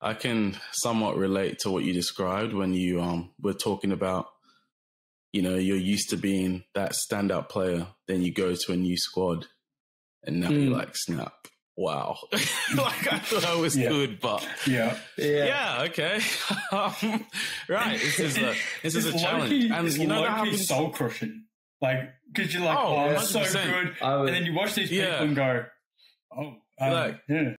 I can somewhat relate to what you described when you um were talking about, you know, you're used to being that standout player, then you go to a new squad, and now mm. you're hmm. like, snap, wow, like I thought I was yeah. good, but yeah, yeah, yeah okay, um, right. This is a this is a challenge, and you know that happens. Soul crushing, like because you're like, oh, oh so good, and then you watch these people yeah. and go, oh, um, like, yeah.